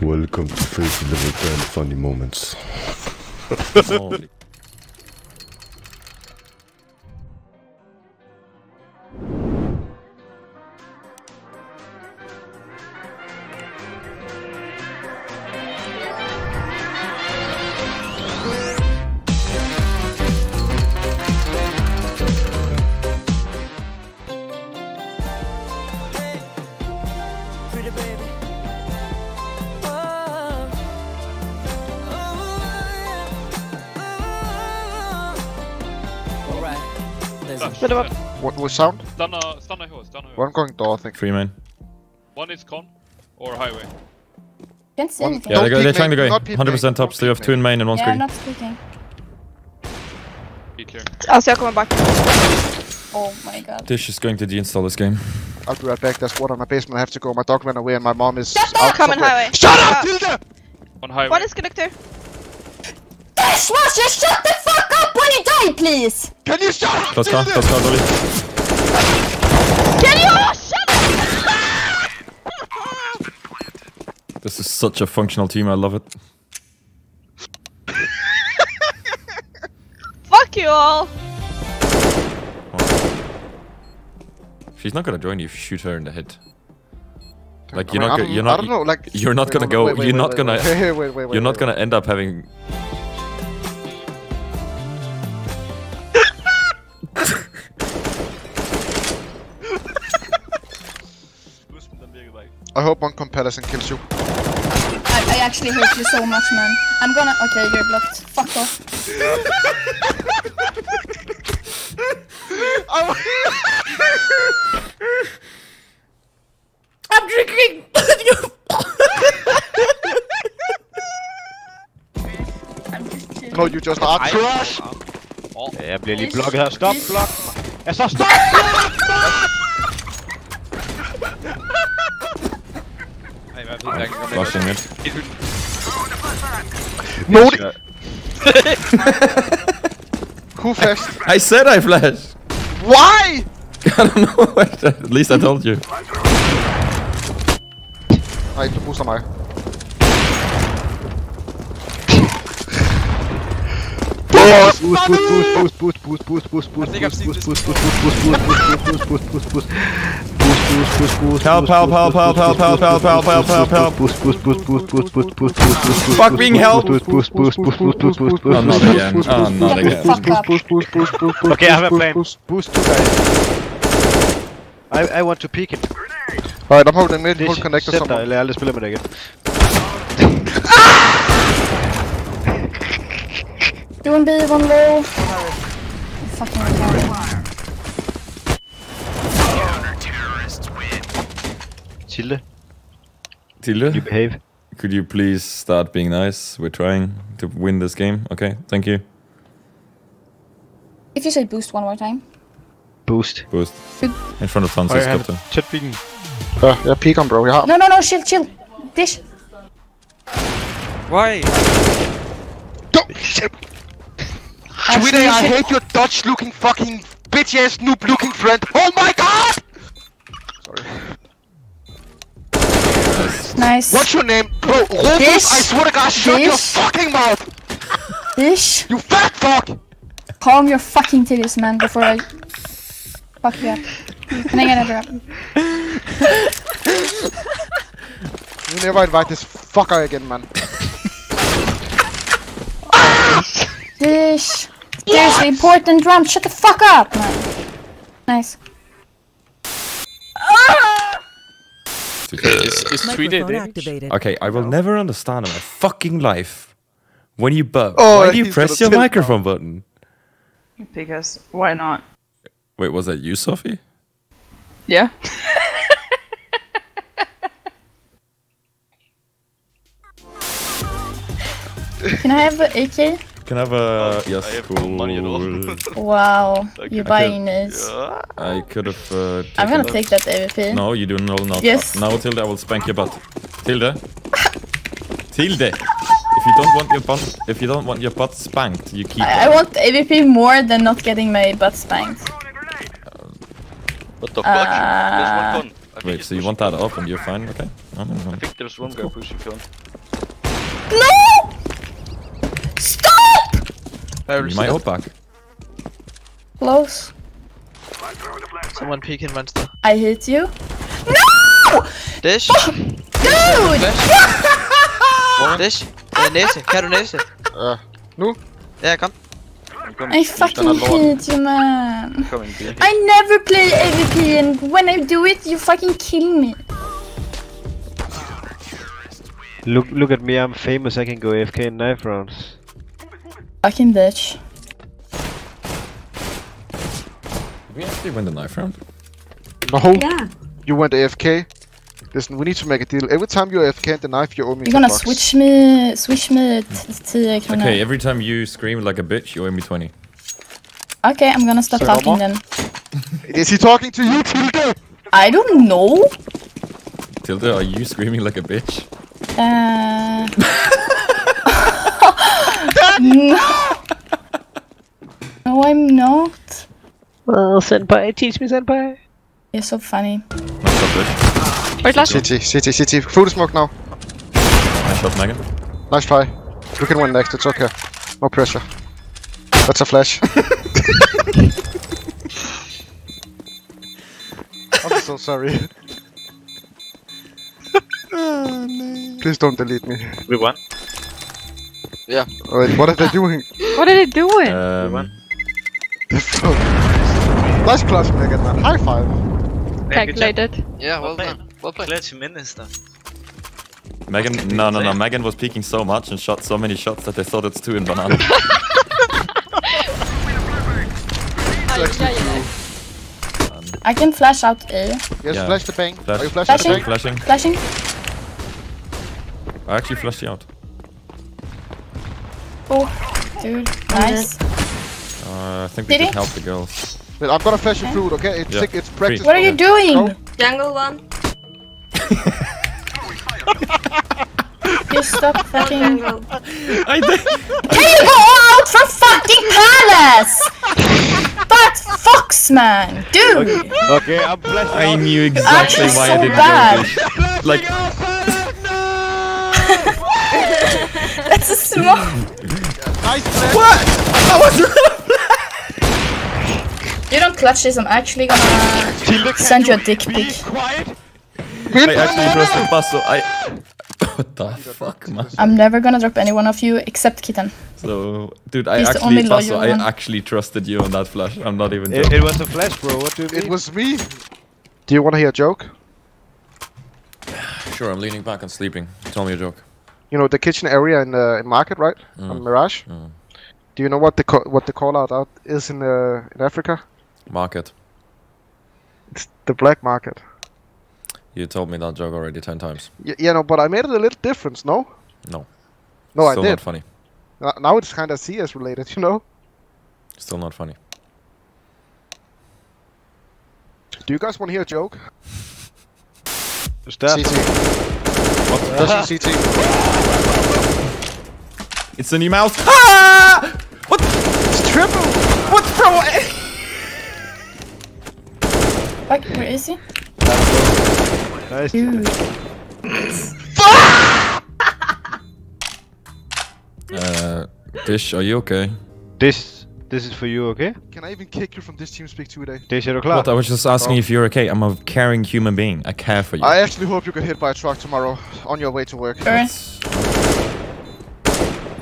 Welcome to Face Level 10 Funny Moments. There's a Men. What was sound? Stanna, stanna i H, stanna i H. One going door, I think. Three main. One is con or highway. Can't see anything. Yeah, Don't they go, they're trying to go. 100% main, tops. don't They have two in main and one Yeah, screen. not speaking. Be clear. Alltså jag kommer back. Oh my god. Dish is going to deinstall this game. I'll be right back. There's water in my basement. I have to go. My dog ran away and my mom is Shut out up! Coming highway. Shut up, Tilde! On highway. One is connector. Dash was just shut the fuck up when you die, please! Can you shut up, Close car, close car, Dolly. Can you all shut up? This is such a functional team, I love it. Fuck you all. She's not gonna join you if you shoot her in the head. Like you're mean, not, I go- don't- you're I not, don't know, like... you're not Wait, gonna go, wait, wait, you're not gonna, you're not gonna end up having. I hope one comparison kills you. I, I actually hate you so much, man. I'm gonna. Okay, you're blocked. Fuck off. I'm drinking! I'm just kidding. No, you just are trash! Ja, jeg bliver lige blokket her. Stop, blok! Jeg så stop! Flushing it. Nodi! Who flashed? I said I flashed! Why? I don't know. At least I told you. Nej, du booster mig. Boost, boost, boost, boost, boost, boost, boost, boost, boost, boost, boost, boost, boost, boost, boost, boost, boost, boost, boost, boost. Boost, boost, boost, Help, help, help, help, help, help, help, help, help, help, help. Boost, boost, boost, boost, boost, boost, boost, boost, boost, Fuck being help! Boost, boost, boost, boost, boost, boost, boost, boost, Oh, not again. Oh, not Shut the again. fuck up. Boost, boost, boost, boost, boost, Okay, I have a boost, plan. boost. Boost two guys. I, I want to peek it. Alright, I'm holding mid, hold This connector center, somewhere. eller jeg aldrig spiller med dig igen. Doing B, one low. Fucking retarded. Tilde, Tilde, you behave. could you please start being nice? We're trying to win this game. Okay, thank you. If you say boost one more time. Boost. Boost. In front of Højre Francis, hand. Captain. Tæt pikken. Ja, jeg peeker ham, bro. Jeg har No, no, no, chill, chill. Dish. Why? Twitter, I hate your Dutch looking fucking bitch ass noob looking friend. Oh my god! Sorry. Nice. What's your name? Bro, Rufus, This- I swear to god, shut your fucking mouth! Dish. You fat fuck! Calm your fucking titties, man, before I fuck you up. Can I get another up? You never invite this fucker again, man. Dish. Seriously, important drum. Shut the fuck up, man. Nice. Tweeted activated. Okay, I will never understand in my fucking life when you burp. Oh, why do you press your tilt now. microphone button? Because why not? Wait, was that you, Sophie? Yeah. Can I have the AK? Can I have a yes? I have cool. no money at all. Wow, Okay. you're buying this. I could have. Uh, I'm gonna taken take that AWP. No, you do no, not. Yes. Now, Tilde, I will spank your butt. Tilde. Tilde. If you don't want your butt, if you don't want your butt spanked, you keep. I, I want AWP more than not getting my butt spanked. What the fuck? Uh, there's one con. I think Wait, so you want that con. up and you're fine? Okay. No, no, no. I think there's one guy pushing con. No! Stop! You might hold back. Close. Someone peeking monster. I hit you. No! Dish. Oh, dude! Dish. Øh, næse. Kan du næse? Ja. Nu? Ja, kom. I fucking hate you, man. Coming B. I never play AWP, and when I do it, you fucking kill me. Look, look at me. I'm famous. I can go AFK in knife rounds. Fucking bitch. Did we actually win the knife round? No. Yeah. You went AFK. Listen, we need to make a deal. Every time you're AFK in the knife, you owe me You're gonna 10 bucks. switch me, switch me t- 10 kronor. Okay, every time you scream like a bitch, you owe me 20. Okay, I'm gonna stop Say no talking more. then. Is he talking to you, Tilde? I don't know. Tilda, are you screaming like a bitch? Uh... no. No, I'm not. Oh, senpai, teach me senpai. You're so funny. Nice shot, bitch. Wait, last City, city, city. Full smoke now. Nice shot, Megan. Nice try. We can win next, it's okay. No pressure. That's a flash. I'm so sorry. Please don't delete me. We won. Wait, what are they doing? What are they doing? Um, nice clutch, Megan, man. High five. Calculated. Yeah, well Okay. done. Well played. Clutch minister. Megan, no, no, no. Megan was peeking so much and shot so many shots that they thought it's two in banana. I can flash out A. Yes, Yeah. flash the bang. Flash. Are you flashing Flashing. Flashing. Flashing. I actually flashed you out. Oh, dude. Nice. Uh, I think we Did could he? help the girls. Wait, I'm gonna flash you through, okay? It's, Yeah. sick, it's practice. What are you doing? Go. Jungle one. You stop fucking. Jungle. I did. Can you go out from fucking palace? But fox man, dude. Okay, I'm flashing I out. knew exactly Actually, why so I didn't bad. go this. Like, That's a small. Nice flash. what? I was You don't clutch this. I'm actually gonna send you a dick pic. Quiet. I actually pressed the bus, so I. What the fuck, man? I'm never gonna drop any one of you except Kitten. So, dude, I He's actually, only I actually trusted you on that flash. I'm not even It, joking. it was a flash, bro. What do you mean? It was me. Do you wanna hear a joke? Sure, I'm leaning back and sleeping. Tell me a joke. You know the kitchen area in the in Market, right? On Mirage. Mm. Do you know what the co- what the call out out is in uh, in Africa? Market. It's the black market. You told me that joke already ten times. Y- yeah, no, but I made it a little difference, no? No. No, Still I did. not funny. N- Now it's kind of CS related, you know? Still not funny. Do you guys want to hear a joke? Staff. CT. What? Flashing CT. It's a new mouse. Ah! What? It's triple. What, bro? Fuck, where is he? Nice. Dude. Uh, Dish, are you okay? This, this is for you, okay? Can I even kick you from this TeamSpeak today? Dish, är du? What? I was just asking Oh. if you're okay. I'm a caring human being. I care for you. I actually hope you get hit by a truck tomorrow on your way to work. Sure.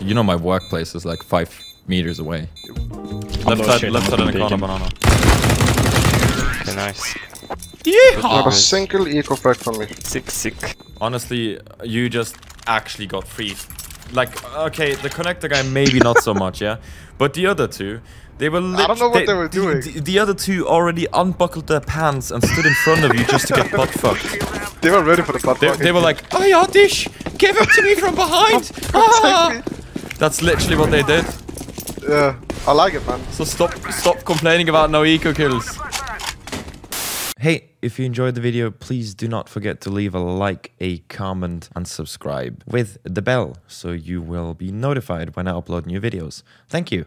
You know my workplace is like five meters away. Left side, left side in the corner, banana. Okay, nice. Not a single eco frag from me. Sick, sick. Honestly, you just actually got free. Like, okay, the connector guy maybe not so much, yeah, but the other two, they were. Lit- I don't know what they were the- doing. The, the other two already unbuckled their pants and stood in front of you just to get butt fucked. They were ready for the butt They, they were like, "Oh yeah, Dish, give it to me from behind." Ah! That's literally what they did. Yeah, I like it, man. So stop stop complaining about no eco kills. Hey, if you enjoyed the video, please do not forget to leave a like, a comment, and subscribe with the bell so you will be notified when I upload new videos. Thank you.